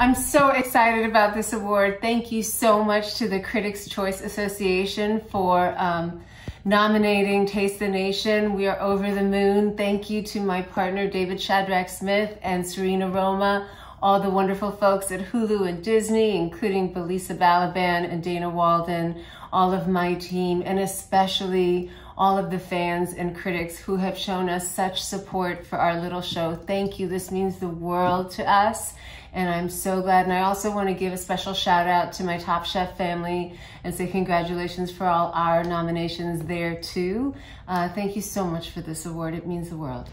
I'm so excited about this award. Thank you so much to the Critics' Choice Association for um, nominating Taste the Nation. We are over the moon. Thank you to my partner, David Shadrach Smith and Sarina Roma, all the wonderful folks at Hulu and Disney, including Belisa Balaban and Dana Walden, all of my team, and especially all of the fans and critics who have shown us such support for our little show. Thank you. This means the world to us. And I'm so glad. And I also want to give a special shout out to my Top Chef family and say congratulations for all our nominations there too. Uh, thank you so much for this award. It means the world.